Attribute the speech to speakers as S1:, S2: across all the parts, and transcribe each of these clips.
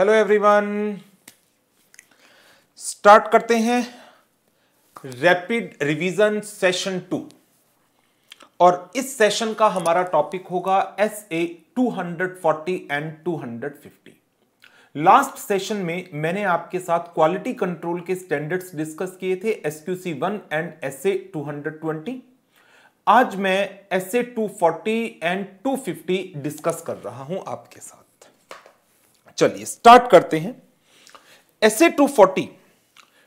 S1: Hello everyone start करते हैं rapid revision session two और इस सेशन का हमारा टॉपिक होगा S A two hundred forty and two hundred fifty last session में मैंने आपके साथ क्वालिटी कंट्रोल के स्टैंडर्ड्स डिस्कस किए थे S Q C one and S A two hundred twenty आज मैं S A two forty and two fifty discuss कर रहा हूँ आपके साथ। चलिए स्टार्ट करते हैं। S A two forty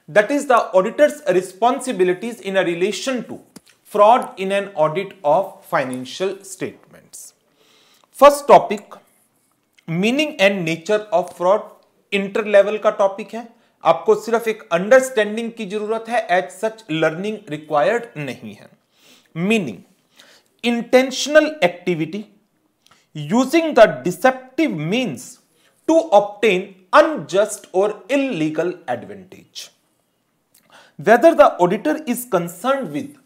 S1: that is the auditor's responsibilities in a relation to fraud in an audit of financial statements first topic meaning and nature of fraud inter level का topic है। आपको सिर्फ़ एक understanding की ज़रूरत है as such learning required नहीं है। Meaning intentional activity using the deceptive means to obtain unjust or illegal advantage. Whether the auditor is concerned with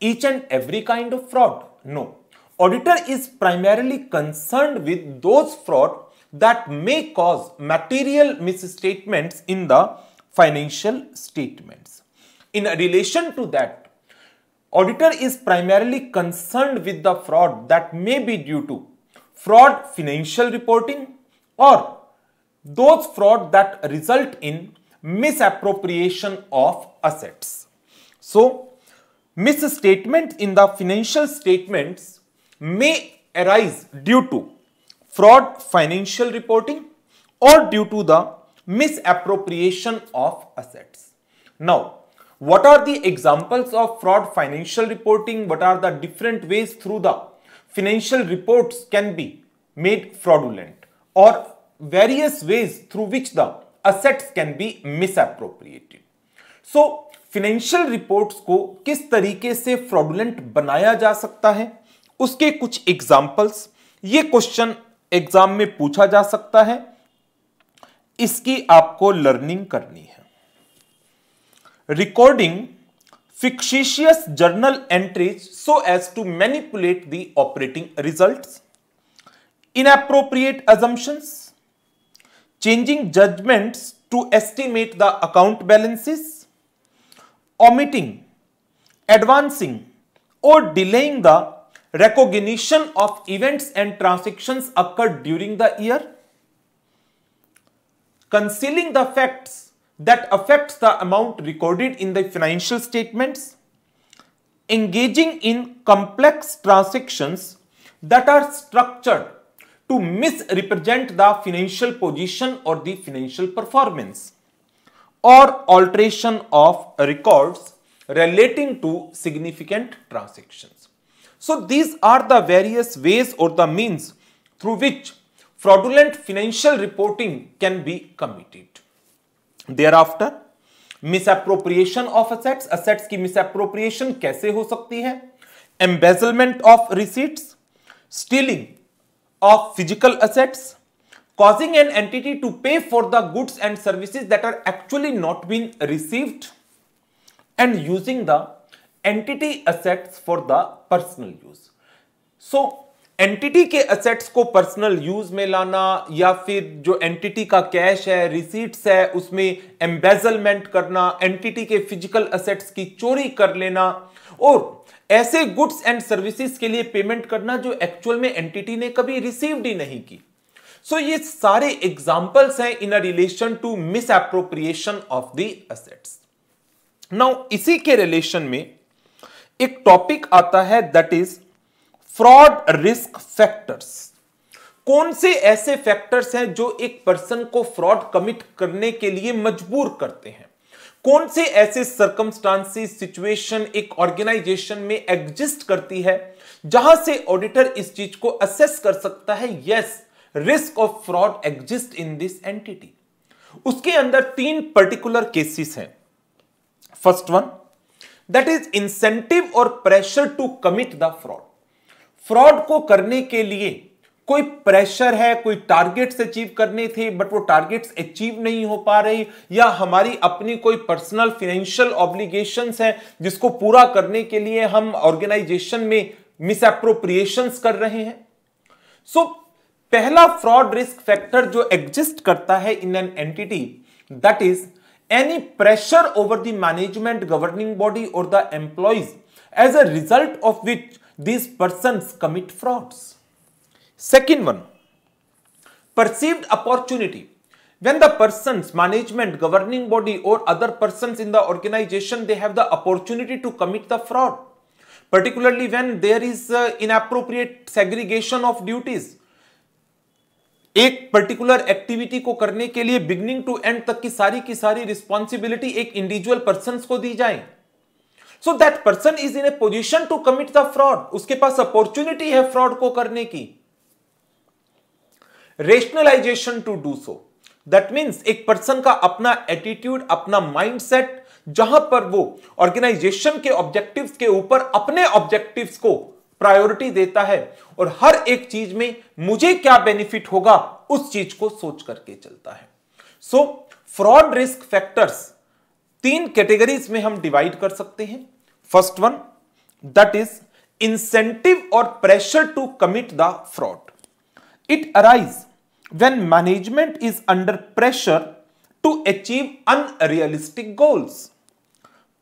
S1: each and every kind of fraud? No. Auditor is primarily concerned with those fraud that may cause material misstatements in the financial statements. In relation to that, auditor is primarily concerned with the fraud that may be due to fraud financial reporting or those fraud that result in misappropriation of assets. So, misstatement in the financial statements may arise due to fraud financial reporting or due to the misappropriation of assets. Now, what are the examples of fraud financial reporting? What are the different ways through the financial reports can be made fraudulent or various ways through which the assets can be misappropriated. So, financial reports को किस तरीके से fraudulent बनाया जा सकता है उसके कुछ एग्जाम्पल्स ये क्वेश्चन एग्ज़ाम में पूछा जा सकता है इसकी आपको लर्निंग करनी है recording fictitious journal entries so as to manipulate the operating results, inappropriate assumptions, changing judgments to estimate the account balances, omitting, advancing, or delaying the recognition of events and transactions occurred during the year, concealing the facts that affects the amount recorded in the financial statements, engaging in complex transactions that are structured to misrepresent the financial position और the financial performance और alteration of record relating to significant transaction so these are the various ways और the means through which fraudulent financial reporting can be committed they are after misappropriation of assets assets की misappropriation कैसे हो सकती है embezzlement of receipts stealing of physical assets causing an entity to pay for the goods and services that are actually not been received and using the entity assets for the personal use so entity के assets को personal use में लाना या फिर जो entity का cash है receipts है उसमें एम्बेजलमेंट करना एंटिटी के फ़िज़िकल असेट्स की चोरी कर लेना और ऐसे गुड्स एंड सर्विसेज़ के लिए पेमेंट करना जो एक्चुअल में एंटिटी ने कभी रिसीव्ड ही नहीं की। सो so, ये सारे एग्जाम्पल्स हैं in a relation to misappropriation of the assets now इसी के रिलेशन में एक टॉपिक आता है that is fraud risk factors कौन से ऐसे फैक्टर्स हैं जो एक पर्सन को फ्रॉड कमिट करने के लिए मजबूर करते हैं? कौन से ऐसे सरकमस्टांसिस सिचुएशन एक ऑर्गेनाइजेशन में एग्जिस्ट करती है, जहाँ से ऑडिटर इस चीज़ को असेस कर सकता है? Yes risk of fraud exist in this entity उसके अंदर तीन पर्टिकुलर केसेस हैं। First one that is incentive और pressure to commit the fraud fraud को करने के लिए कोई प्रेशर है कोई टारगेट्स अचीव करने थे बट वो टारगेट्स अचीव नहीं हो पा रही या हमारी अपनी कोई पर्सनल फाइनेंशियल ऑब्लिगेशन है जिसको पूरा करने के लिए हम ऑर्गेनाइजेशन में मिस कर रहे हैं? सो so, पहला फ्रॉड रिस्क फैक्टर जो एग्जिस्ट करता है in an entity that is any pressure over the management governing body और the employees as a result of which these person commit frauds. Second one perceive opportunity when the person management governing body और other person in the organisation they have the opportunity to commit the fraud particularly when there is inappropriate segregation of duties एक particular activity को करने के लिए beginning to end तक की सारी की सारी रिस्पॉन्सिबिलिटी एक इंडिविजुअल पर्सन को दी जाए। So that person is in a position to commit the fraud उसके पास अपॉर्चुनिटी है फ्रॉड को करने की। Rationalisation to do so that means एक पर्सन का अपना एटीट्यूड अपना माइंडसेट जहाँ पर वो ऑर्गेनाइजेशन के ऑब्जेक्टिव्स के ऊपर अपने ऑब्जेक्टिव्स को प्रायोरिटी देता है और हर एक चीज़ में मुझे क्या बेनिफिट होगा, उस चीज़ को सोच करके चलता है। सो फ्रॉड रिस्क फैक्टर्स तीन कैटेगरीज में हम डिवाइड कर सकते हैं। First one that is incentive और pressure to commit the fraud It arises when management is under pressure to achieve unrealistic goals.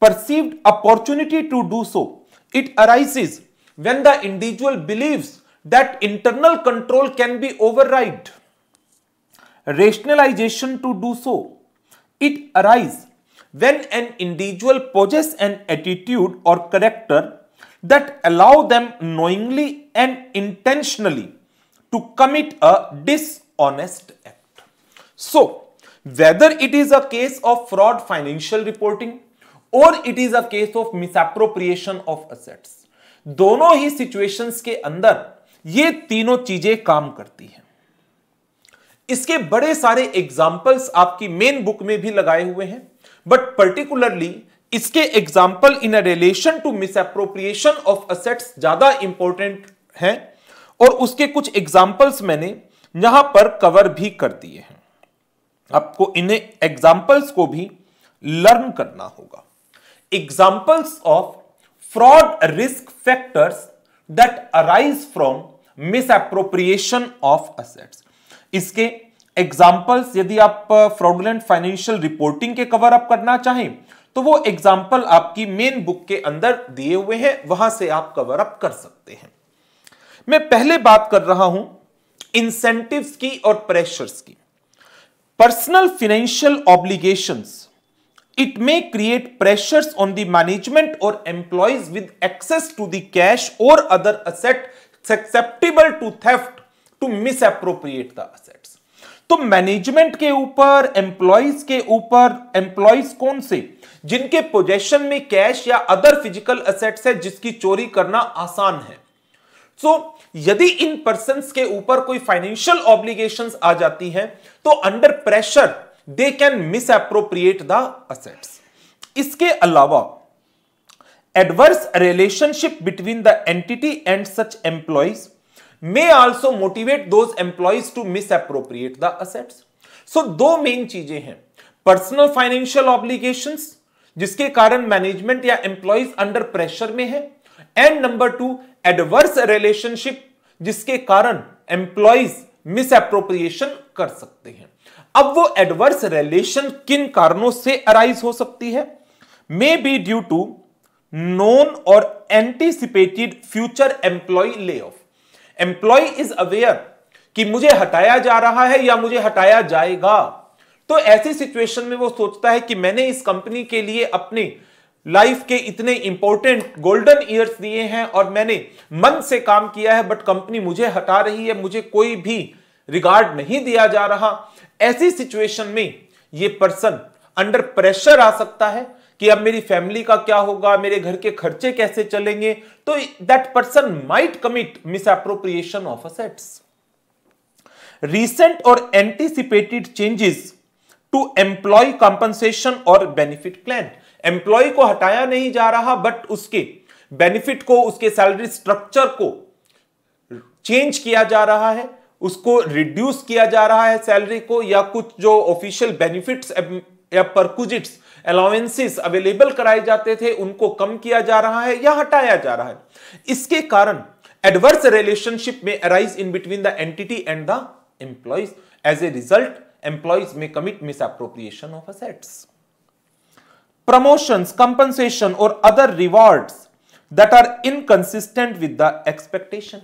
S1: Perceived opportunity to do so. It arises when the individual believes that internal control can be overridden. Rationalization to do so. It arises when an individual possesses an attitude or character that allow them knowingly and intentionally to commit a dis honest act. So, whether it is a case of fraud financial reporting or it is a case of misappropriation of assets, दोनों ही situations के अंदर ये तीनों चीज़ें काम करती हैं इसके बड़े सारे एग्जाम्पल्स आपकी मेन बुक में भी लगाए हुए हैं बट पर्टिकुलरली इसके example in relation to misappropriation of assets ज़्यादा इंपॉर्टेंट हैं और उसके कुछ एग्जाम्पल्स मैंने यहाँ पर कवर भी कर दिए हैं। आपको इन एग्जाम्पल्स को भी लर्न करना होगा। Examples of fraud risk factors that arise from misappropriation of assets इसके एग्जाम्पल्स यदि आप फ्रॉडुलेंट फाइनेंशियल रिपोर्टिंग के कवर अप करना चाहें तो वो एग्ज़ाम्पल आपकी मेन बुक के अंदर दिए हुए हैं, वहाँ से आप कवर अप कर सकते हैं। मैं पहले बात कर रहा हूँ इंसेंटिव की और प्रेशर्स की। Personal financial obligations it may create pressures on the management और employees with access to the cash और other asset acceptable to theft to misappropriate the assets तो मैनेजमेंट के ऊपर एम्प्लॉयज़ के ऊपर एम्प्लॉयज़ कौन से? जिनके पोजेशन में कैश या अदर फ़िज़िकल असेट्स है, जिसकी चोरी करना आसान है। सो so, यदि इन पर्सन के ऊपर कोई फाइनेंशियल ऑब्लिगेशन आ जाती है तो under pressure they can misappropriate the assets इसके अलावा adverse relationship between the entity and such employees may also motivate those employees to misappropriate the assets so दो मेन चीज़ें हैं. पर्सनल फाइनेंशियल ऑब्लिगेशन जिसके कारण मैनेजमेंट या एम्प्लॉयज़ अंडर प्रेशर में है. And number two adverse relationship जिसके कारण एम्प्लॉयज़ मिस अप्रोप्रिएशन कर सकते हैं। अब वो एडवर्स रिलेशन किन कारणों से अराइज हो सकती है? May be due to known और anticipated future employee lay off employee is aware कि मुझे हटाया जा रहा है या मुझे हटाया जाएगा। तो ऐसी सिचुएशन में वो सोचता है कि मैंने इस कंपनी के लिए अपने लाइफ के इतने इंपॉर्टेंट गोल्डन ईयर्स दिए हैं और मैंने मन से काम किया है बट कंपनी मुझे हटा रही है, मुझे कोई भी रिगार्ड नहीं दिया जा रहा। ऐसी सिचुएशन में ये पर्सन अंडर प्रेशर आ सकता है कि अब मेरी फैमिली का क्या होगा, मेरे घर के खर्चे कैसे चलेंगे? तो that person might commit misappropriation of assets recent और anticipated changes to employee compensation और बेनिफिट प्लान एम्प्लॉय को हटाया नहीं जा रहा बट उसके बेनिफिट को उसके सैलरी स्ट्रक्चर को चेंज किया जा रहा है उसको रिड्यूस किया जा रहा है सैलरी को या कुछ जो ऑफिशियल बेनिफिट्स या परकुजिट्स अलाउंसेस अवेलेबल कराए जाते थे उनको कम किया जा रहा है या हटाया जा रहा है इसके कारण एडवर्स रिलेशनशिप में arise in between the entity and the the as a result result, में commit miss misappropriation of assets. Promotions, compensation, or other rewards that are inconsistent with the expectation.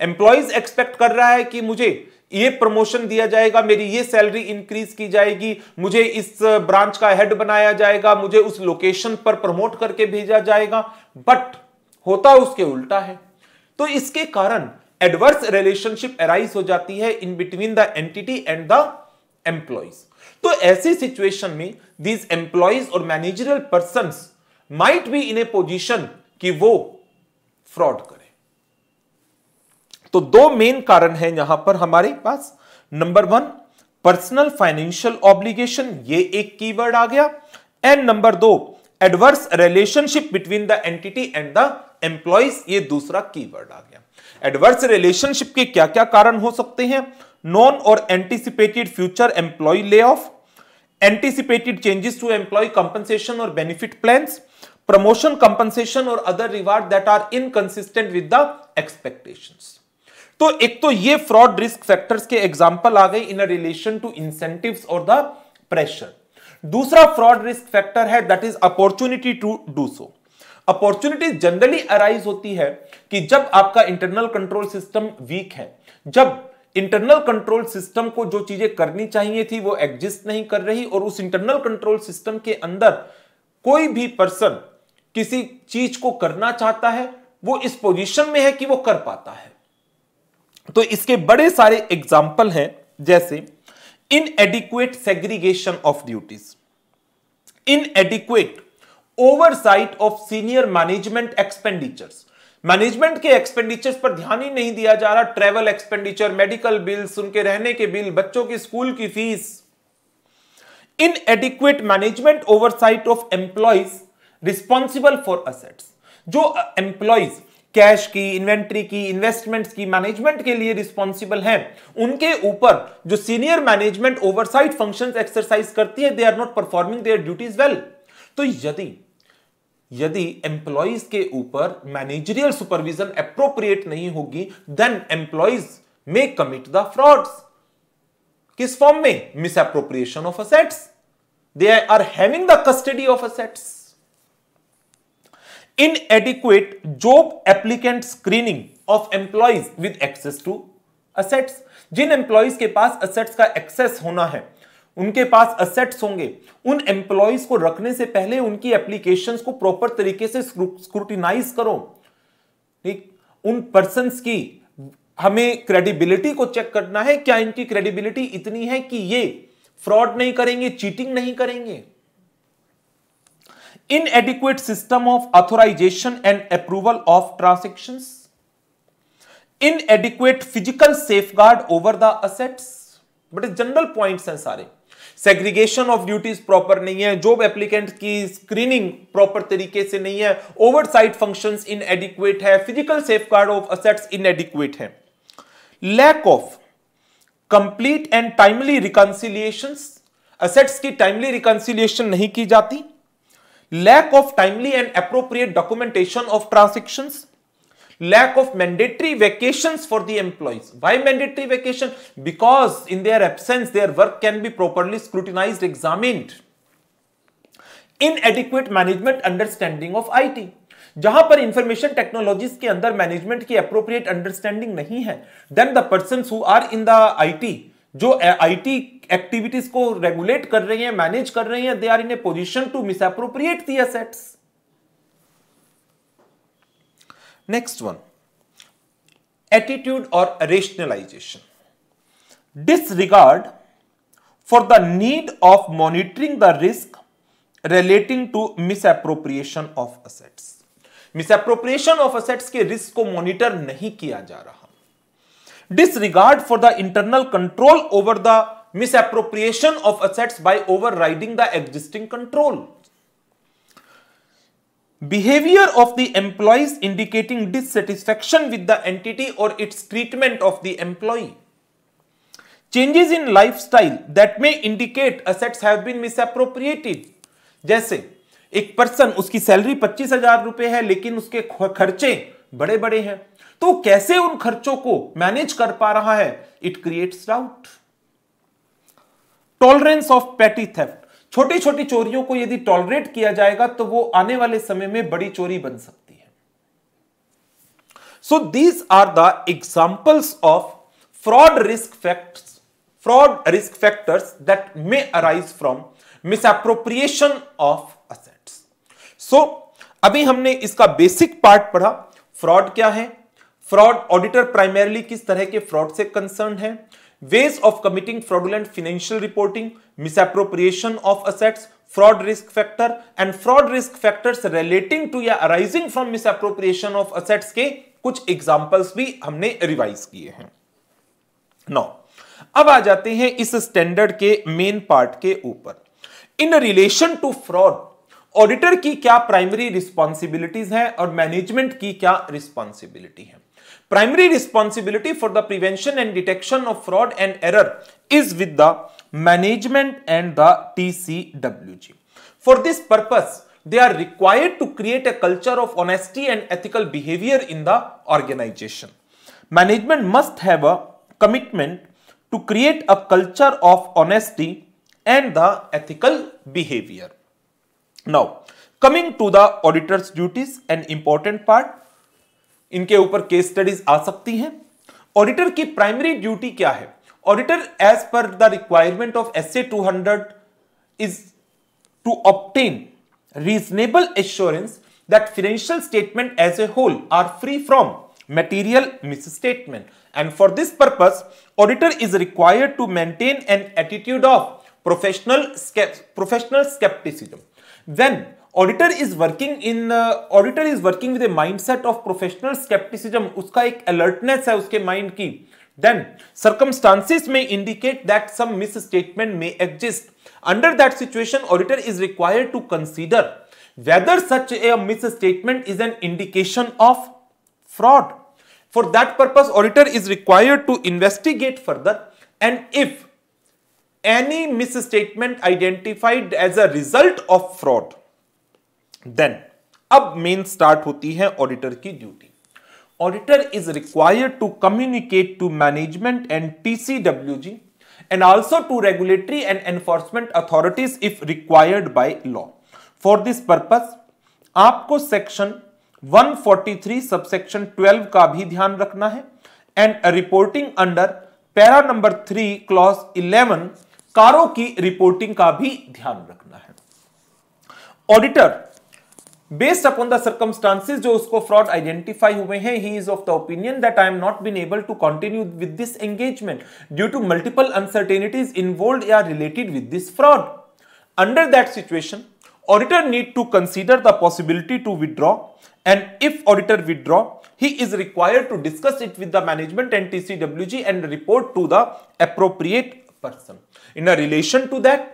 S1: Employees expect कर रहा है कि मुझे ये promotion दिया जाएगा मेरी ये सैलरी इंक्रीज की जाएगी मुझे इस ब्रांच का हेड बनाया जाएगा मुझे उस लोकेशन पर प्रमोट करके भेजा जाएगा बट होता उसके उल्टा है तो इसके कारण एडवर्स रिलेशनशिप अराइज हो जाती है in between the entity and the employees तो ऐसी सिचुएशन में दीज एम्प्लॉयज़ और managerial person might be in a position कि वो फ्रॉड करे। तो दो मेन कारण है यहाँ पर हमारे पास। Number one personal financial obligation ये एक कीवर्ड आ गया। एंड नंबर दो adverse relationship between the entity and the employees ये दूसरा कीवर्ड आ गया। एडवर्स रिलेशनशिप के क्या क्या कारण हो सकते हैं? नॉन और anticipated future employee lay off anticipated changes to employee compensation और बेनिफिट प्लान्स प्रमोशन कंपनसेशन और other reward that are inconsistent with the expectations तो एक तो ये फ्रॉड रिस्क फैक्टर्स के एग्जांपल आ गए इन रिलेशन टू इंसेंटिव्स और द प्रेशर दूसरा फ्रॉड रिस्क फैक्टर है that is opportunity to do so opportunity generally arise होती है कि जब आपका इंटरनल कंट्रोल सिस्टम वीक है, जब इंटरनल कंट्रोल सिस्टम को जो चीज़ें करनी चाहिए थी, वो एग्जिस्ट नहीं कर रही और उस इंटरनल कंट्रोल सिस्टम के अंदर कोई भी पर्सन किसी चीज़ को करना चाहता है, वो इस पोजीशन में है कि वो कर पाता है। तो इसके बड़े सारे एग्ज़ाम्पल हैं, जैसे inadequate segregation of duties. Inadequate oversight of senior management expenditures. Management के एक्सपेंडिचर्स पर ध्यान ही नहीं दिया जा रहा। ट्रेवल एक्सपेंडिचर, मेडिकल बिल्स उनके रहने के बिल, बच्चों की स्कूल की fees inadequate management oversight of employees responsible for assets जो एम्प्लॉयज़ कैश की इन्वेंट्री की इन्वेस्टमेंट्स की मैनेजमेंट के लिए रिस्पॉन्सिबल हैं। उनके ऊपर जो senior management oversight functions exercise करती है they are not performing their duties well तो यदि यदि एम्प्लॉयज़ के ऊपर मैनेजरियल सुपरविजन अप्रोप्रिएट नहीं होगी then employees may commit the frauds किस फॉर्म में? Misappropriation of assets they are having the custody of assets inadequate job applicant screening of employees with access to assets Jin employees के पास assets का access होना है उनके पास assets होंगे। उन एम्प्लॉयज़ को रखने से पहले उनकी एप्लीकेशंस को प्रॉपर तरीके से स्क्रूटिनाइज करो। ठीक? उन पर्सन की हमें क्रेडिबिलिटी को चेक करना है। क्या इनकी क्रेडिबिलिटी इतनी है कि ये फ्रॉड नहीं करेंगे चीटिंग नहीं करेंगे? Inadequate system of authorization and approval of transactions. Inadequate physical safeguard over the assets. But general points हैं सारे। सेग्रीगेशन ऑफ़ ड्यूटीज़ प्रॉपर नहीं है जॉब एप्लीकेंट की स्क्रीनिंग प्रॉपर तरीके से नहीं है ओवरसाइट फ़ंक्शंस इन एडिक्वेट है physical safe of assets inadequate है। Lack of complete and timely reconciliation assets की टाइमली रिकंसिलिएशन नहीं की जाती। Lack of timely and appropriate documentation of transactions lack of mandatory vacations for the employees why mandatory vacation because in their absence their work can be properly scrutinized examined inadequate management understanding of IT जहाँ पर information technologies के अंदर management की appropriate understanding नहीं है then the person who are in the IT जो IT activities को regulate कर रही हैं मैनेज कर रही हैं they are in a position to misappropriate the assets next one attitude और rationalisation disregard for the need of monitoring the risk relating to misappropriation of assets misappropriation of assets के risk को monitor नहीं किया जा रहा। Disregard for the internal control over the misappropriation of assets by overriding the existing control. Behavior of the employees indicating dissatisfaction with the entity or its treatment of the employee. Changes in lifestyle that may indicate assets have been misappropriated. जैसे एक person उसकी salary पच्चीस हज़ार रुपए है लेकिन उसके खर्चे बड़े बड़े हैं तो कैसे उन खर्चों को मैनेज कर पा रहा है it creates doubt tolerance of petty theft छोटी छोटी चोरियों को यदि टॉलरेट किया जाएगा तो वो आने वाले समय में बड़ी चोरी बन सकती है। So these are the examples of fraud risk facts fraud risk factors that may arise from misappropriation of assets so अभी हमने इसका बेसिक पार्ट पढ़ा फ्रॉड क्या है? फ्रॉड ऑडिटर प्राइमरली किस तरह के फ्रॉड से कंसर्न है? Ways of committing fraudulent financial reporting misappropriation of assets fraud risk factor and fraud risk factors relating to या arising from misappropriation of assets के कुछ एग्जाम्पल्स भी हमने रिवाइज किए हैं। नौ अब आ जाते हैं इस स्टैंडर्ड के मेन पार्ट के ऊपर। In relation to fraud auditor की क्या प्राइमरी रिस्पॉन्सिबिलिटीज हैं और मैनेजमेंट की क्या रिस्पॉन्सिबिलिटी है? Primary responsibility for the prevention and detection of fraud and error is with the management and the TCWG. For this purpose, they are required to create a culture of honesty and ethical behavior in the organization. Management must have a commitment to create a culture of honesty and the ethical behavior. Now, coming to the auditor's duties, an important part, इनके ऊपर case studies आ सकती हैं। Auditor की primary duty क्या है? Auditor as per the requirement of S A two hundred is to obtain reasonable assurance that financial statement as a whole are free from material misstatement and for this purpose auditor is required to maintain an attitude of professional professional scepticism then auditor is working in auditor is working with a mindset of professional scepticism उसका एक alertness है उसके mind की then circumstances may indicate that some misstatement may exist under that situation auditor is required to consider whether such a misstatement is an indication of fraud for that purpose auditor is required to investigate further and if any misstatement identified as a result of fraud then अब main start होती है auditor की duty auditor is required to communicate to management and TCWG and also to regulatory and enforcement authorities if required by law for this purpose आपको section 143 subsection 12 का भी ध्यान रखना है and reporting under para number three clause 11 कारों की reporting का भी ध्यान रखना है. Auditor based upon the circumstances जो उसको फ्रॉड आइडेंटिफाई हुए हैं he is of the opinion that I am not been able to continue with this engagement due to multiple uncertainties involve या related with this fraud under that situation auditor need to consider the possibility to withdraw and if auditor withdraw he is required to discuss it with the management and T C W G and report to the appropriate person in relation to that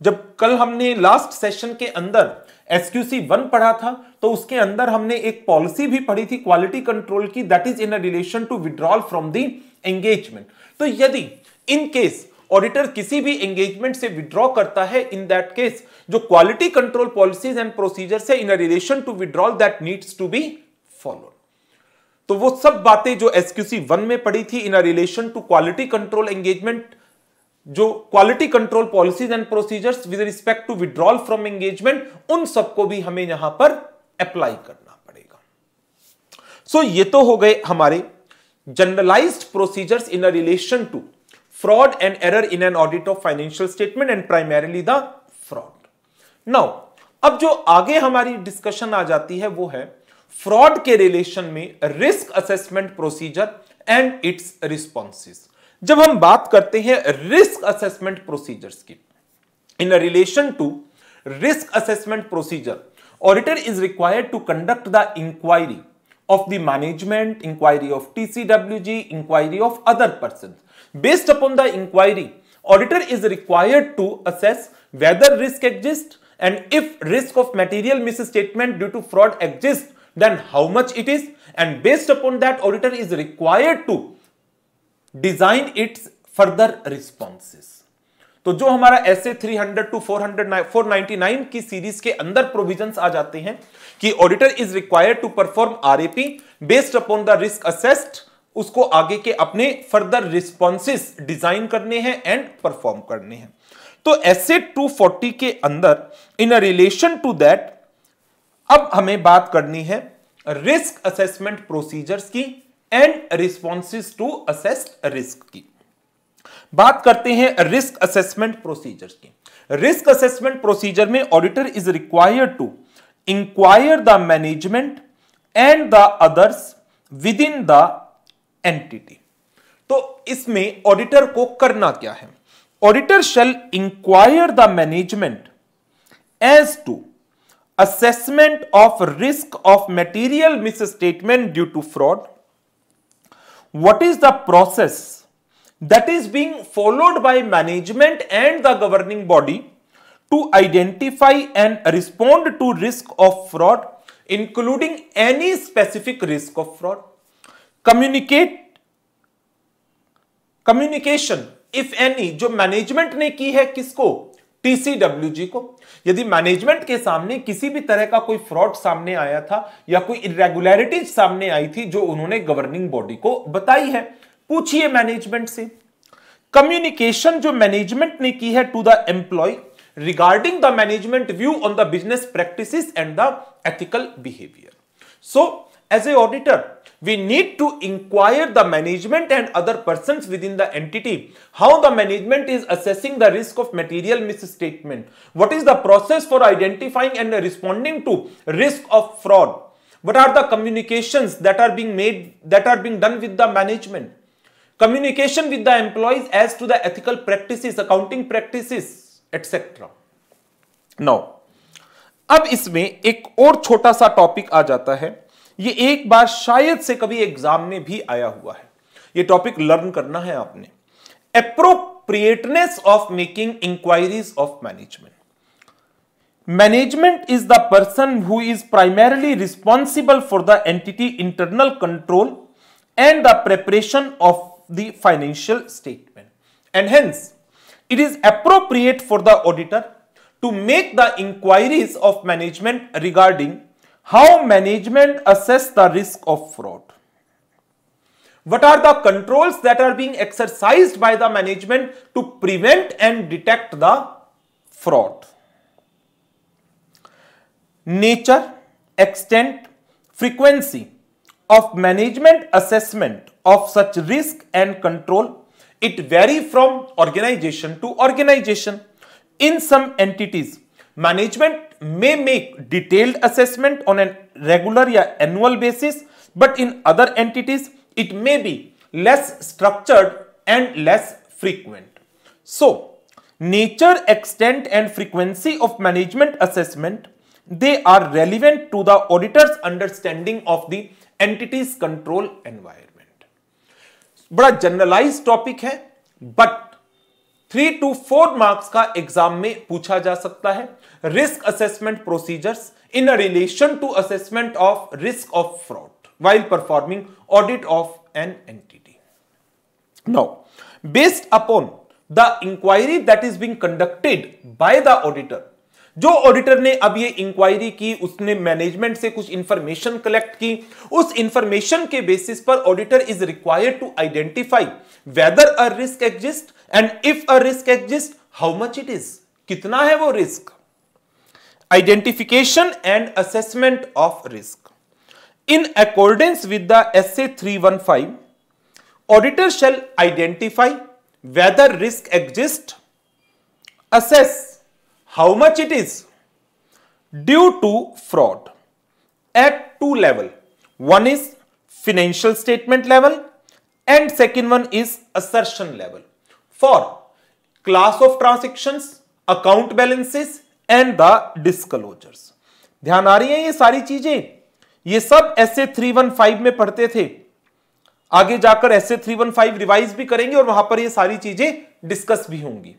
S1: जब कल हमने last session के अंदर SQC one पढ़ा था तो उसके अंदर हमने एक पॉलिसी भी पढ़ी थी क्वालिटी कंट्रोल की that is in relation to withdrawal from the engagement तो यदि इन केस ऑडिटर किसी भी एंगेजमेंट से विड्रॉ करता है इन दैट केस जो quality control policies and procedure है in relation to withdrawal that needs to be follow तो वो सब बातें जो एसक्यूसी वन में पढ़ी थी in relation to quality control engagement जो quality control policies and procedures with respect to withdrawal from engagement उन सबको भी हमें यहाँ पर अप्लाई करना पड़ेगा। सो so, ये तो हो गए हमारे generalised procedures in relation to fraud and error in an audit of financial statement and primarily the fraud now अब जो आगे हमारी डिस्कशन आ जाती है वो है फ्रॉड के रिलेशन में risk assessment procedure and its responses जब हम बात करते हैं रिस्क असेसमेंट प्रोसीजर्स की in relation to risk assessment procedure auditor is required to conduct the inquiry of the management inquiry of TCW G inquiry of other person based upon the inquiry auditor is required to assess whether risk exist and if risk of material misstatement due to fraud exist then how much it is and based upon that auditor is required to design its further responses. तो जो हमारा S A three hundred to four hundred four ninety nine की series के अंदर provisions आ जाते हैं कि auditor is required to perform RAP based upon the risk assessed उसको आगे के अपने फर्दर रिस्पॉन्सेस डिज़ाइन करने हैं एंड परफॉर्म करने हैं तो एस ए टू फोर्टी के अंदर इन रिलेशन टू दैट अब हमें बात करनी है रिस्क असेसमेंट प्रोसीजर्स की and responses to assess risk की। बात करते हैं रिस्क असेसमेंट प्रोसीजर की। रिस्क असेसमेंट प्रोसीजर में auditor is required to inquire the management and the others within the entity तो इसमें ऑडिटर को करना क्या है? Auditor shall inquire the management as to assessment of risk of of misstatement due to fraud what is the process that is being followed by management and the governing body to identify and respond to risk of fraud including any specific risk of fraud communicate communication if any जो management ने की है किसको TCWG को। यदि management के सामने किसी भी तरह का कोई फ्रॉड सामने आया था या कोई इरेगुलरिटीज सामने आई थी जो उन्होंने गवर्निंग बॉडी को बताई है, पूछिए मैनेजमेंट से। कम्युनिकेशन जो मैनेजमेंट ने की है to the employ regarding the management view on the business practice and the ethical behaviour so as a auditor we need to inquire the management and other persons within the entity how the management is assessing the risk of material misstatement what is the process for identifying and responding to risk of fraud what are the communications that are being made that are being done with the management communication with the employees as to the ethical practices accounting practices etc now अब इसमें एक और छोटा सा topic आ जाता है ये एक बार शायद से कभी एग्ज़ाम में भी आया हुआ है। ये टॉपिक लर्न करना है आपने। Appropriateness of making inquiries of management management is the person who is primarily responsible for the entity internal control and the preparation of the financial statement and hence it is appropriate for the auditor to make the inquiries of management regarding how management assess the risk of fraud? What are the controls that are being exercised by the management to prevent and detect the fraud? Nature, extent, frequency of management assessment of such risk and control, it vary from organization to organization. In some entities, management may make detailed assessment on an regular या annual basis but in other entities it may be less structured and less frequent so nature extent and frequency of management assessment they are relevant to the auditors understanding of the entities control environment बड़ा generalise topic है but three to four marks का exam में पूछा जा सकता है। Risk assessment procedures in a relation to assessment of risk of fraud while performing audit of an entity. Now, based upon the inquiry that is being conducted by the auditor, जो auditor ने अब ये inquiry की उसने management से कुछ information collect की उस इंफॉर्मेशन के बेसिस पर auditor is required to identify whether a risk exist and if a risk exist how much it is कितना है वो risk identification and assessment of risk. In accordance with the SA 315, auditor shall identify whether risk exists, assess how much it is due to fraud at two level. One is financial statement level and second one is assertion level. For class of transactions, account balances and the disclosures ध्यान आ रही है ये सारी चीज़ें? ये सब S A three one five में पढ़ते थे। आगे जाकर S A three one five revise भी करेंगे और वहाँ पर ये सारी चीज़ें डिस्कस भी होंगी।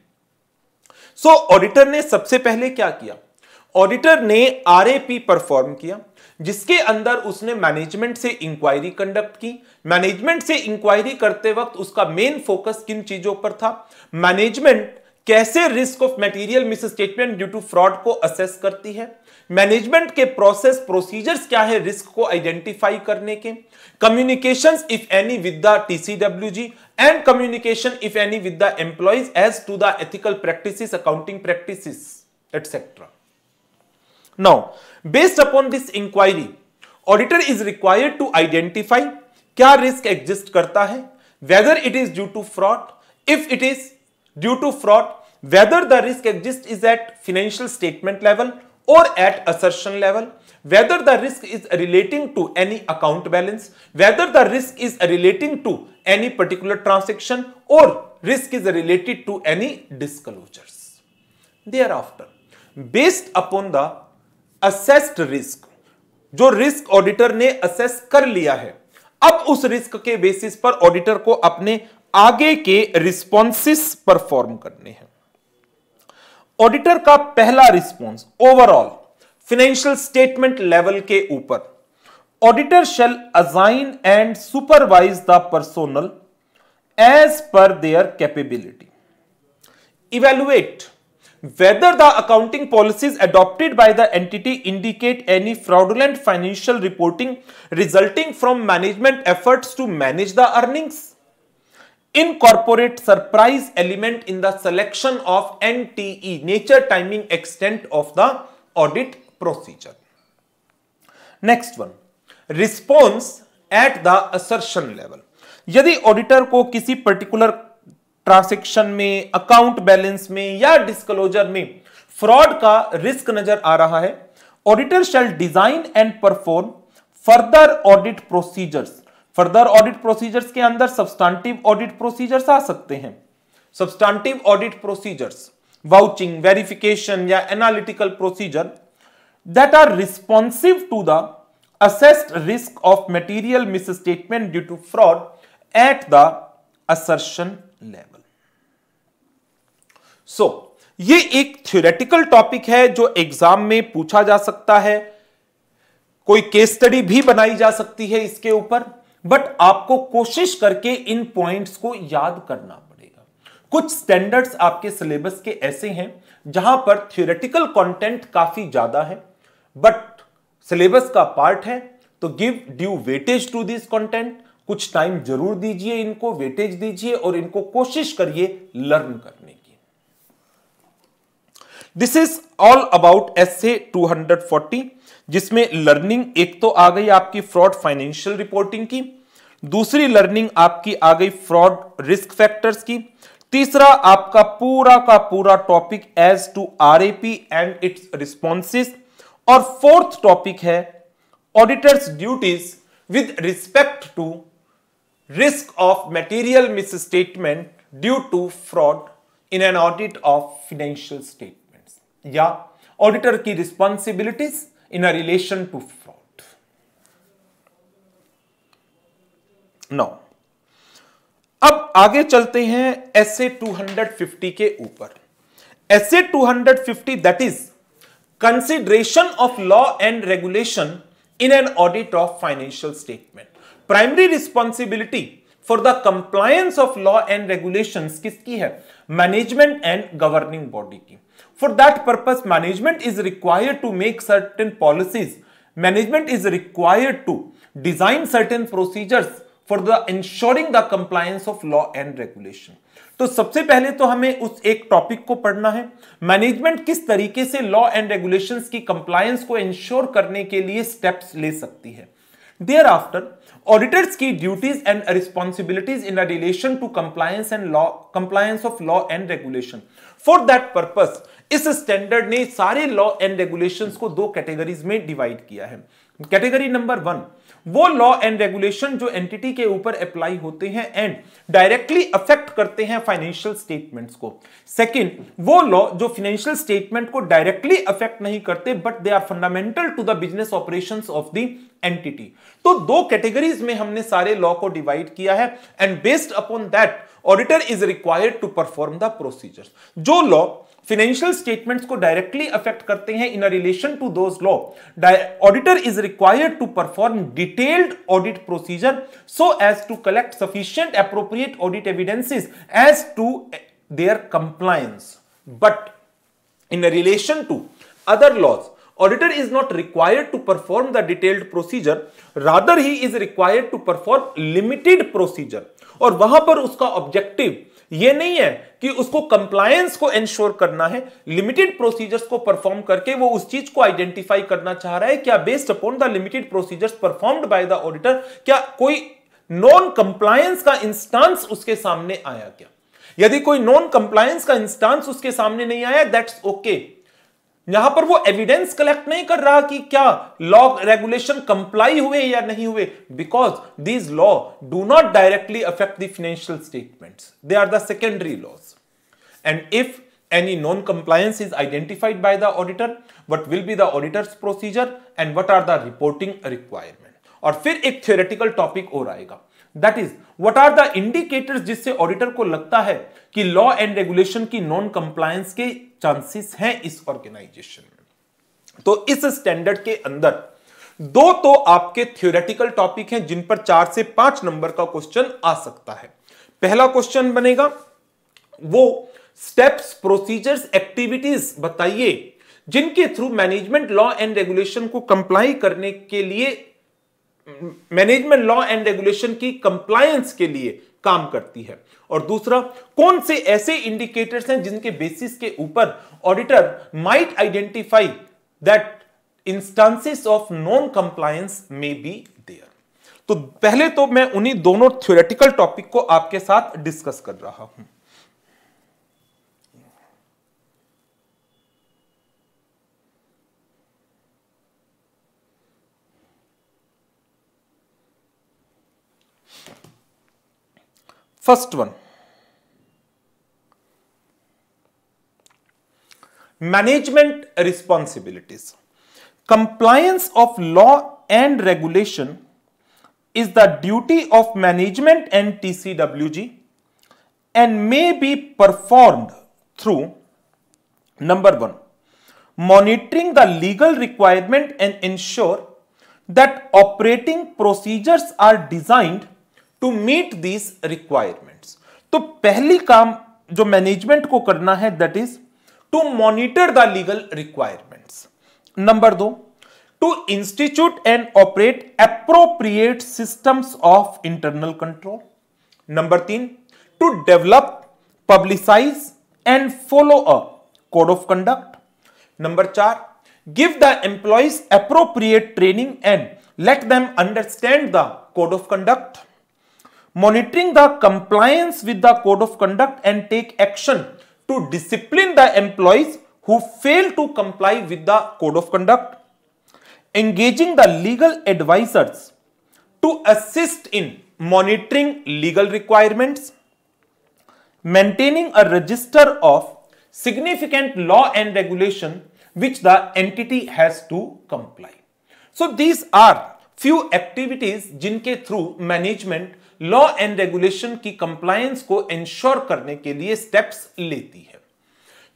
S1: सो so, ऑडिटर ने सबसे पहले क्या किया? ऑडिटर ने आरएपी परफॉर्म किया जिसके अंदर उसने मैनेजमेंट से इंक्वायरी कंडक्ट की। मैनेजमेंट से इंक्वायरी करते वक्त उसका मेन फोकस किन चीज़ों पर था? मैनेजमेंट कैसे risk of material misstatement due to fraud को असेस करती है? मैनेजमेंट के प्रोसेस प्रोसीजर्स क्या है रिस्क को आइडेंटिफाई करने के? Communication if any with the TCWG and communication if any with the employees as to the ethical practices accounting practices etcetera now based upon this inquiry auditor is required to identify क्या risk exist करता है? Whether it is due to fraud if it is due to fraud whether the risk exist is at financial statement level or at assertion level, whether the risk is relating to any account balance, whether the risk is relating to any particular transaction or risk is related to any disclosures. Thereafter, based upon the assessed risk, जो risk auditor ने assess कर लिया है अब उस risk के basis पर auditor को अपने आगे के रिस्पॉन्सिस परफॉर्म करने हैं ऑडिटर का पहला response overall financial statement level के ऊपर। Auditor shall assign and supervise the personnel as per their capability evaluate whether the accounting policies adopted by the entity indicate any fraudulent financial reporting resulting from management efforts to manage the earnings incorporate surprise element in the selection of an NTE nature timing extent of the audit procedure next one response at the assertion level यदि auditor को किसी particular transaction में account balance में या disclosure में fraud का risk नज़र आ रहा है auditor shall design and perform further audit procedures further audit procedures के अंदर सब्सटांटिव ऑडिट प्रोसीजर्स आ सकते हैं। Substantive audit procedures vouching verification या analytical procedure that are responsive to the assessed risk of material misstatement due to fraud at the assertion level so ये एक theoretical topic है जो एग्ज़ाम में पूछा जा सकता है। कोई केस स्टडी भी बनाई जा सकती है इसके ऊपर। बट आपको कोशिश करके इन पॉइंट्स को याद करना पड़ेगा। कुछ स्टैंडर्ड्स आपके सिलेबस के ऐसे हैं, जहाँ पर थियोरेटिकल कंटेंट काफ़ी ज़्यादा है बट सिलेबस का पार्ट है तो give due weightage to this content कुछ टाइम ज़रूर दीजिए इनको वेटेज दीजिए और इनको कोशिश करिए लर्न करने की। This is all about S A two hundred forty जिसमें लर्निंग एक तो आ गई आपकी फ्रॉड फाइनेंशियल रिपोर्टिंग की, दूसरी लर्निंग आपकी आ गई फ्रॉड रिस्क फैक्टर्स की, तीसरा आपका पूरा का पूरा topic as to R and its responses और फोर्थ टॉपिक है auditors duties with respect to risk of material misstatement due to fraud in an audit of financial statements या ऑडिटर की responsibilities in a relation to fraud. Now, अब आगे चलते हैं S A two hundred fifty के ऊपर. S A two hundred fifty that is consideration of law and regulation in an audit of financial statement primary responsibility for the compliance of law and regulation किसकी है? Management and governing body की. For that purpose, management is required to make certain policies. Management is required to design certain procedures for the ensuring the compliance of law and regulation. तो सबसे पहले तो हमें उस एक टॉपिक को पढ़ना है मैनेजमेंट किस तरीके से लॉ एंड रेगुलेशंस की कंप्लायंस को इंश्योर करने के लिए स्टेप्स ले सकती है देयर आफ्टर ऑडिटर्स की duties and responsibilities in relation to compliance and law compliance of law and regulation for that purpose इस स्टैंडर्ड ने सारे लॉ एंड रेगुलेशंस को दो कैटेगरीज में डिवाइड किया है। कैटेगरी नंबर वन वो लॉ एंड रेगुलेशन जो एंटिटी के ऊपर अप्लाई होते हैं एंड डायरेक्टली अफेक्ट करते हैं फाइनेंशियल स्टेटमेंट्स को। सेकंड वो लॉ जो फाइनेंशियल स्टेटमेंट को डायरेक्टली अफेक्ट नहीं करते but they are fundamental to the business operations of the entity तो दो कैटेगरीज में हमने सारे लॉ को डिवाइड किया है and based upon that auditor is required to perform the procedure जो लॉ फाइनेंशियल स्टेटमेंट्स को डायरेक्टली अफेक्ट करते हैं इन रिलेशन टू दो auditor is required to perform detailed audit procedure so as to collect sufficient appropriate audit evidences as to their compliance but in relation to other laws auditor is not required to perform the detailed procedure rather he is required to perform limited procedure और वहाँ पर उसका objective ये नहीं है कि उसको compliance को इंश्योर करना है लिमिटेड प्रोसीजर्स को परफॉर्म करके वो उस चीज़ को आइडेंटिफाई करना चाह रहा है, क्या based upon the limited procedures performed by the auditor क्या कोई नॉन कंप्लायंस का इंस्टांस उसके सामने आया क्या यदि कोई नॉन कंप्लायंस का इंस्टांस उसके सामने नहीं आया दैट्स ओके okay. यहाँ पर वो एविडेंस कलेक्ट नहीं कर रहा कि क्या लॉ रेगुलेशन कंप्लाई हुए या नहीं हुए because these law do not directly affect the financial statements they are the secondary laws and if any non-compliance is identified by the auditor what will be the auditor's procedure and what are the reporting requirement और फिर एक theoretical topic और आएगा that is what are the indicators जिससे auditor को लगता है कि लॉ एंड रेगुलेशन की नॉन कंप्लायंस के चांसेस हैं इस ऑर्गेनाइजेशन में? तो इस स्टैंडर्ड के अंदर, दो तो आपके थियोरेटिकल टॉपिक हैं जिन पर चार से पाँच नंबर का क्वेश्चन आ सकता है। पहला क्वेश्चन बनेगा, वो स्टेप्स प्रोसीजर्स एक्टिविटीज़ बताइए, जिनके through management law and regulation को कंप्लाई करने के लिए मैनेजमेंट लॉ एंड रेगुलेशन की कंप्लायंस के लिए काम करती है। और दूसरा, कौन से ऐसे इंडिकेटर्स हैं जिनके बेसिस के ऊपर auditor might identify that instances of non compliance may be there तो पहले तो मैं उन्हीं दोनों थ्योरेटिकल टॉपिक को आपके साथ डिस्कस कर रहा हूँ। First one management responsibilities. Compliance of law and regulation is the duty of management and TCWG and may be performed through number one monitoring the legal requirement and ensure that operating procedures are designed to meet these requirements तो पहली काम जो management को करना है that is to monitor the legal requirements number दो to institute and operate appropriate systems of internal control number तीन to develop publicise and follow a code of conduct number चार give the employees appropriate training and let them understand the code of conduct monitoring the compliance with the code of conduct and take action to discipline the employees who fail to comply with the code of conduct, engaging the legal advisors to assist in monitoring legal requirements, maintaining a register of significant law and regulation which the entity has to comply. So these are few activities जिनके through management Law and regulation की compliance को ensure करने के लिए steps लेती है।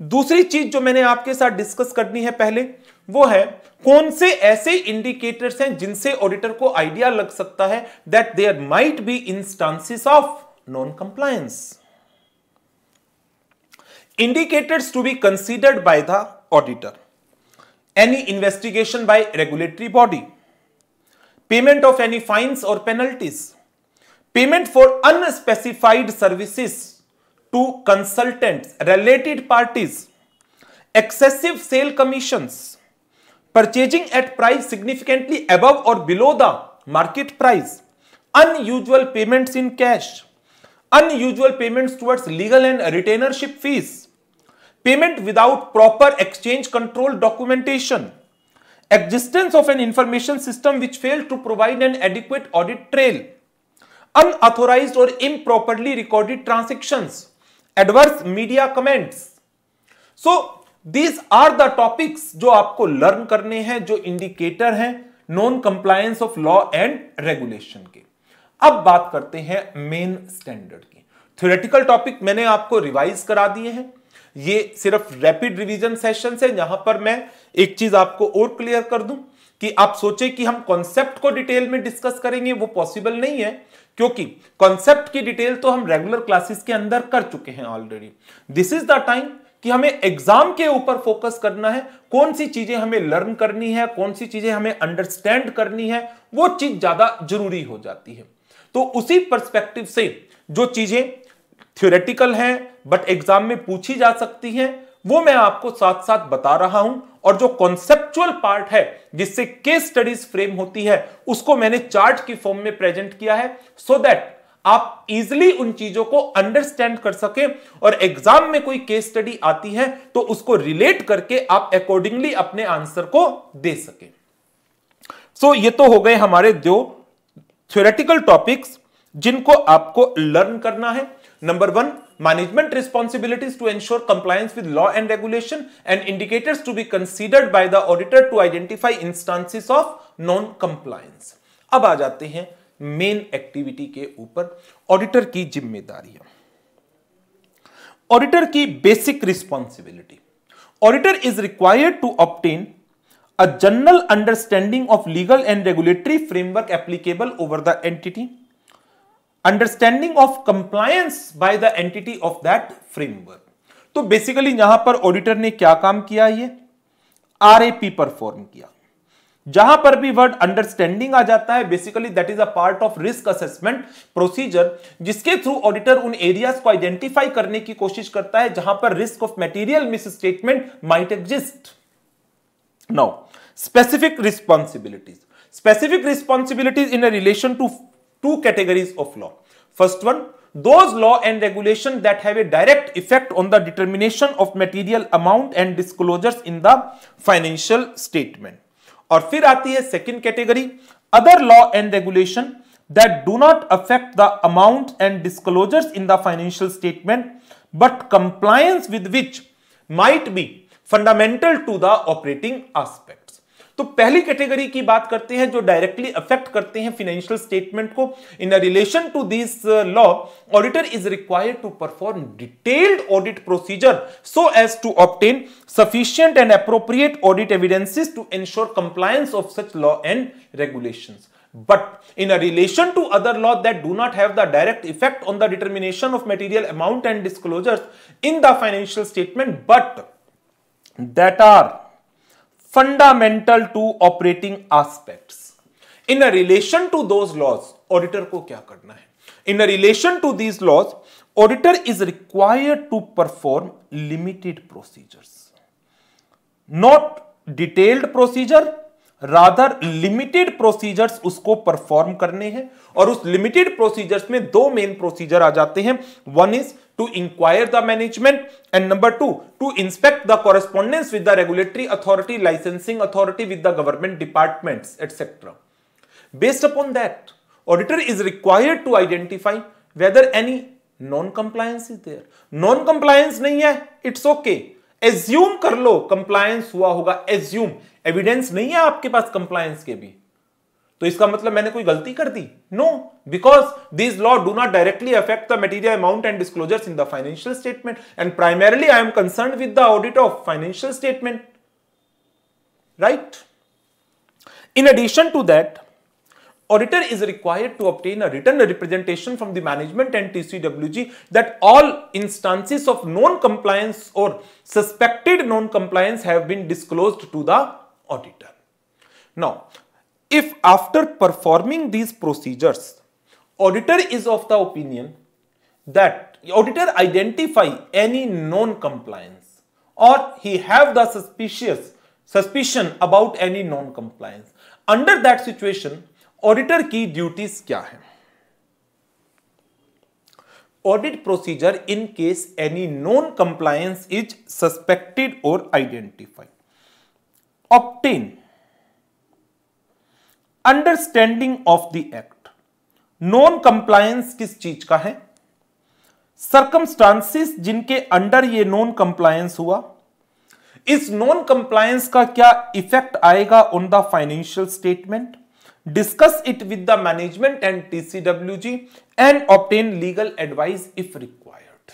S1: दूसरी चीज़ जो मैंने आपके साथ डिस्कस करनी है पहले, वो है कौन से ऐसे इंडिकेटर्स हैं जिनसे ऑडिटर को आइडिया लग सकता है that there might be instances of non compliance indicators to be considered by the auditor. Any investigation by regulatory body. Payment of any fines or penalties. Payment for unspecified services to consultants, related parties, excessive sale commissions, purchasing at price significantly above or below the market price, unusual payments in cash, unusual payments towards legal and retainership fees, payment without proper exchange control documentation, existence of an information system which failed to provide an adequate audit trail, unauthorized or improperly recorded transactions, adverse media comments. So these are the topics जो आपको learn करने हैं जो indicator हैं non compliance of law and regulation के। अब बात करते हैं मेन स्टैंडर्ड की। थ्योरेटिकल टॉपिक मैंने आपको रिवाइज करा दिए हैं। ये सिर्फ़ रैपिड रिवीजन सेशन है जहाँ पर मैं एक चीज़ आपको और क्लियर कर दूँ कि आप सोचे कि हम कॉन्सेप्ट को डिटेल में डिस्कस करेंगे वो पॉसिबल नहीं है। क्योंकि कॉन्सेप्ट की डिटेल तो हम रेगुलर क्लासेस के अंदर कर चुके हैं already this is the time कि हमें एग्ज़ाम के ऊपर फोकस करना है, कौन सी चीज़ें हमें लर्न करनी है, कौन सी चीज़ें हमें अंडरस्टैंड करनी है, वो चीज़ ज़्यादा ज़रूरी हो जाती है। तो उसी परस्पेक्टिव से जो चीज़ें थ्योरेटिकल हैं बट एग्ज़ाम में पूछी जा सकती हैं वो मैं आपको साथ साथ बता रहा हूँ और जो कॉन्सेप्चुअल पार्ट है जिससे केस स्टडीज़ फ्रेम होती है उसको मैंने चार्ट की फॉर्म में प्रेजेंट किया है सो so दैट आप इजिली उन चीज़ों को अंडरस्टैंड कर सके और एग्ज़ाम में कोई केस स्टडी आती है तो उसको रिलेट करके आप अकॉर्डिंगली अपने आंसर को दे सके। सो so, ये तो हो गए हमारे दो थ्योरेटिकल टॉपिक्स जिनको आपको लर्न करना है। Number one management responsibilities to ensure compliance with law and regulation and indicators to be considered by the auditor to identify instances of non compliance अब आ जाते हैं मेन एक्टिविटी के ऊपर ऑडिटर की जिम्मेदारियाँ ऑडिटर की basic responsibility auditor is required to obtain a general understanding of legal and regulatory framework applicable over the entity understanding of compliance by the entity of that framework तो basically यहाँ पर auditor ने क्या काम किया ये? RAP perform किया। जहाँ पर भी वर्ड अंडरस्टैंडिंग आ जाता है basically that is a part of risk assessment procedure जिसके थ्रू ऑडिटर उन एरियाज़ को आइडेंटिफाई करने की कोशिश करता है, जहाँ पर risk of material misstatement might exist now specific responsibilities specific responsibilities in relation to two categories of law. First one, those law and regulation that have a direct effect on the determination of material amount and disclosures in the financial statement. और फिर आती है second category, other law and regulation that do not affect the amount and disclosures in the financial statement, but compliance with which might be fundamental to the operating aspect. तो पहली category की बात करते हैं जो डायरेक्टली अफेक्ट करते हैं financial statement को in relation to this law auditor is required to perform detailed audit procedure so as to obtain sufficient and appropriate audit evidences to ensure compliance of such law and regulation but in relation to other law that do not have the direct effect on the determination of material amount and disclosure in the financial statement but that are fundamental to operating aspects in a relation to those laws auditor को क्या करना है? In a relation to these laws auditor is required to perform limited procedures not detailed procedure rather limited procedures उसको perform करने हैं। और उस limited procedures में दो मेन प्रोसीजर आ जाते हैं। One is to inquire the management and number two to inspect the correspondence with the regulatory authority licensing authority with the government department etcetera based upon that auditor is required to identify whether any non compliance is there non compliance नहीं है it's okay assume कर लो compliance हुआ होगा assume evidence नहीं है आपके पास compliance के भी. तो इसका मतलब मैंने कोई गलती कर दी? No because this law do not directly affect the material amount and disclosures in the financial statement and primarily I am concern with the audit of financial statement right in addition to that auditor is required to obtain a written representation from the management and TCWG that all instances of non compliance or suspected non compliance have been disclose to the auditor now if after performing these procedures, auditor is of the opinion that auditor identify any non-compliance or he have the suspicious suspicion about any non-compliance. Under that situation, auditor की duties क्या है audit procedure in case any non-compliance is suspected or identified. Obtain Understanding of the act non compliance किस चीज़ का है? Circumstances जिनके under ये non compliance हुआ, इस नॉन कंप्लायंस का क्या इफ़ेक्ट आएगा on the financial statement discuss it with the management and TCWG and obtain legal advice if required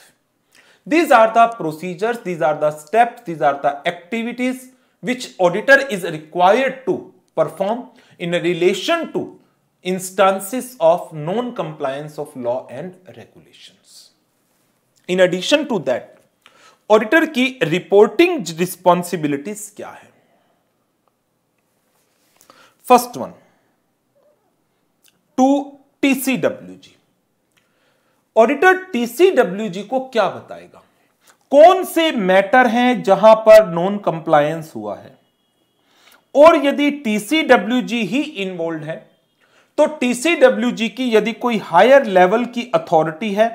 S1: these are the procedures these are the steps these are the activities which auditor is required to perform in relation to instances of non-compliance of law and regulations. In addition to that, auditor की reporting responsibilities क्या है? First one two TCWG auditor TCWG को क्या बताएगा? कौन से matter हैं जहाँ पर नॉन कंप्लायंस हुआ है? और यदि जी ही इन्वॉल्व है तो जी की यदि कोई हायर लेवल की अथॉरिटी है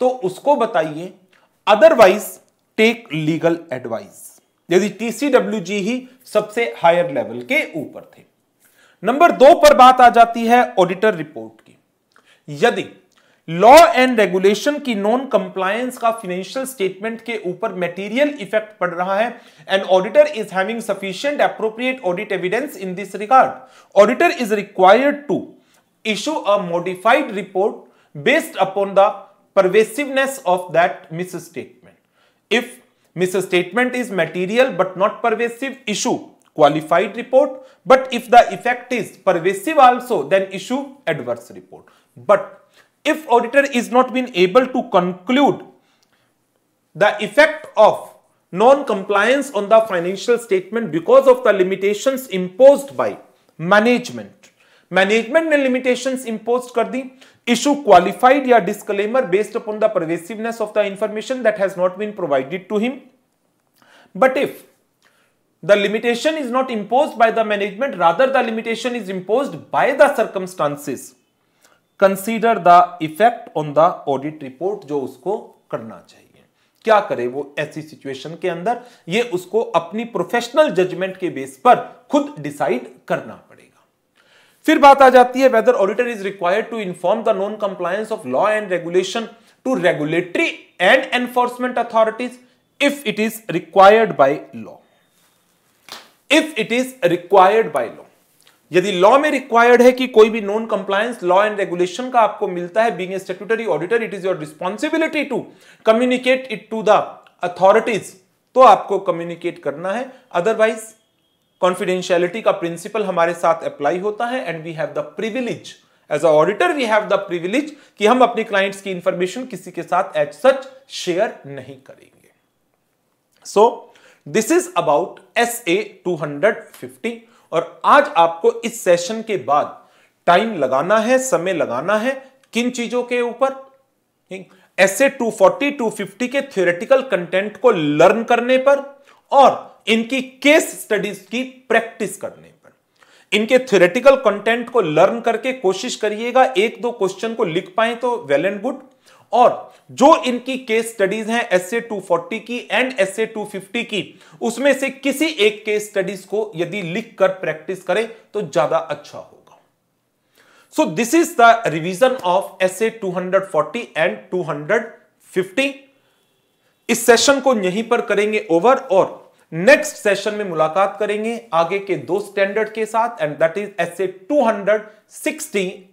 S1: तो उसको बताइए। अदरवाइज़ टेक लीगल एडवाइस यदि जी ही सबसे हायर लेवल के ऊपर थे। नंबर दो पर बात आ जाती है ऑडिटर रिपोर्ट की। यदि लॉ एंड रेगुलेशन की नॉन कंप्लायंस का फाइनेंशियल स्टेटमेंट के ऊपर मटेरियल इफ़ेक्ट पड़ रहा है। And auditor is having sufficient appropriate audit evidence in this regard auditor is required to issue a modified report based upon the pervasiveness of that misstatement if misstatement is material but not pervasive, issue qualified report. But if the effect is pervasive also, then issue adverse report. But if auditor is not been able to conclude the effect of non-compliance on the financial statement because of the limitations imposed by management management ने limitations impose कर दी issue qualified या disclaimer based upon the pervasiveness of the information that has not been provided to him. But if the limitation is not imposed by the management, rather the limitation is imposed by the circumstances, consider the effect on the audit report जो उसको करना चाहिए। क्या करे वो ऐसी situation के अंदर? ये उसको अपनी प्रोफेशनल जजमेंट के बेस पर खुद डिसाइड करना पड़ेगा। फिर बात आ जाती है whether auditor is required to inform the non compliance of law and regulation to regulatory and enforcement authorities if it is required by law if it is required by law यदि law में required है कि कोई भी non compliance law and regulation का आपको मिलता है being a statutory auditor it is your responsibility to communicate it to the authorities तो आपको कम्युनिकेट करना है। अदरवाइज़ कॉन्फिडेंशियलिटी का प्रिंसिपल हमारे साथ अप्लाई होता है and we have the privilege as a auditor we have the privilege कि हम अपनी क्लाइंट्स की इंफॉर्मेशन किसी के साथ एज सच शेयर नहीं करेंगे। So this is about S A two hundred fifty और आज आपको इस सेशन के बाद टाइम लगाना है, समय लगाना है किन चीज़ों के ऊपर? फोर्टी टू फिफ्टी के थियोरेटिकल कंटेंट को लर्न करने पर और इनकी केस स्टडीज़ की प्रैक्टिस करने पर। इनके थियोरेटिकल कंटेंट को लर्न करके कोशिश करिएगा, एक दो क्वेश्चन को लिख पाए तो वेल एंड गुड और जो इनकी केस स्टडीज़ हैं टू फोर्टी की and S A two fifty की, उसमें से किसी एक केस स्टडीज़ को यदि लिख कर प्रैक्टिस करें तो ज़्यादा अच्छा होगा। So this is the revision of S A two hundred forty and two hundred fifty इस सेशन को यहीं पर करेंगे ओवर और नेक्स्ट सेशन में मुलाकात करेंगे आगे के दो स्टैंडर्ड के साथ and that is S A two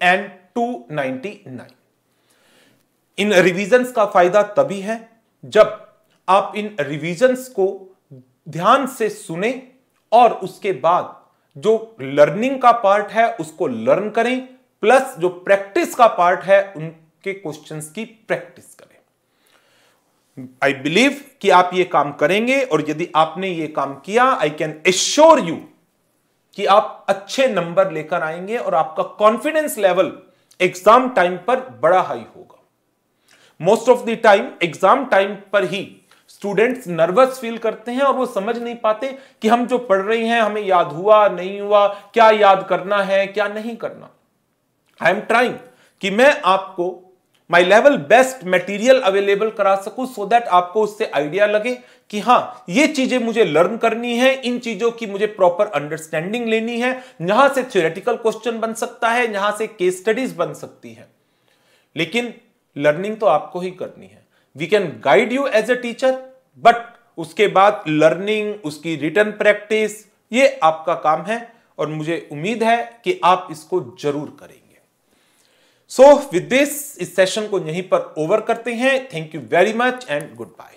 S1: and two ninety nine in revisions का फ़ायदा तभी है जब आप इन रिविजन्स को ध्यान से सुने और उसके बाद जो लर्निंग का पार्ट है उसको लर्न करें प्लस जो प्रैक्टिस का पार्ट है उनके क्वेश्चंस की प्रैक्टिस करें। आई बिलीव कि आप ये काम करेंगे और यदि आपने ये काम किया आई कैन एश्योर यू कि आप अच्छे नंबर लेकर आएँगे और आपका कॉन्फिडेंस लेवल एग्ज़ाम टाइम पर बड़ा हाई होगा। Most of the time exam time पर ही स्टूडेंट्स नर्वस फील करते हैं और वो समझ नहीं पाते कि हम जो पढ़ रहे हैं, हमें याद हुआ, नहीं हुआ, क्या याद करना है, क्या नहीं करना। आई एम ट्राइंग कि मैं आपको my level best material available करा सकूँ सो दैट आपको उससे आइडिया लगे कि हाँ ये चीज़ें मुझे लर्न करनी है, इन चीज़ों की मुझे प्रॉपर अंडरस्टैंडिंग लेनी है। यहाँ से थियोरेटिकल क्वेश्चन बन सकता है, यहाँ से केस स्टडीज़ बन सकती है। लेकिन लर्निंग तो आपको ही करनी है। We can guide you as a teacher but उसके बाद लर्निंग, उसकी रिटर्न प्रैक्टिस, ये आपका काम है और मुझे उम्मीद है कि आप इसको ज़रूर करेंगे। सो विद दिस इस सेशन को यहीं पर ओवर करते हैं। Thank you very much and goodbye